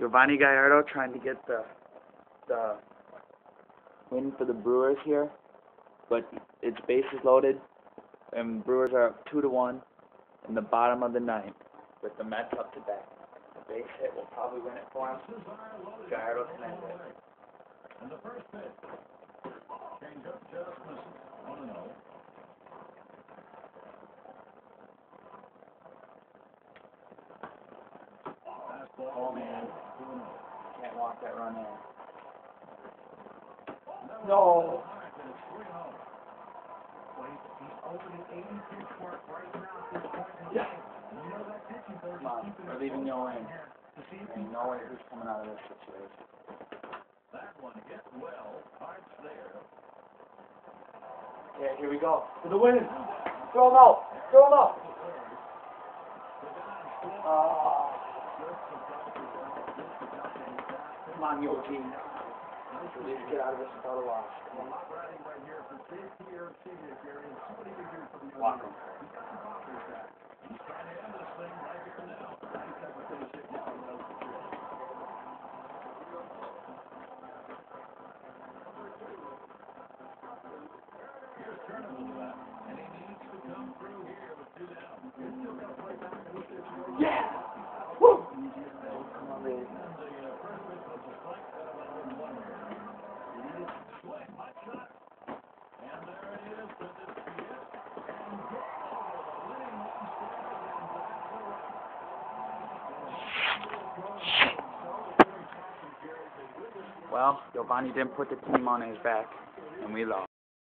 Yovani Gallardo trying to get the the win for the Brewers here, but it's bases loaded, and Brewers are up two to one in the bottom of the ninth with the Mets up to bat. The base hit will probably win it for him. Gallardo can end it. And the first pitch. Change up just misses. One and oh. Fastball. Oh man, can't walk that run in. No. was hard, and it's three and. Yeah. Come on, we're leaving no in. Ain't no way who's coming out of this situation. That one hit well. Hearts there. Yeah, here we go. For the win. Throw him out. Throw him out. Oh. On. At least get out of this without a loss. Come on. Riding right here for safety or serious area. Somebody to hear from the Walk him. He's got the boxers back. He's trying to end this thing right here now. He's got to finish it now. That's the trick. Here's Tournament left, and he needs to come through here with two down. He's still got to play back in this situation. Yeah. Woo. Come on, baby. And the uh, first pitch was a strike. That allowed him one here. He needed to swing. Hot shot. And there it is. Could this be it? And go! The winning one scored, and that's a wrap. Well, Yovani didn't put the team on his back, and we lost.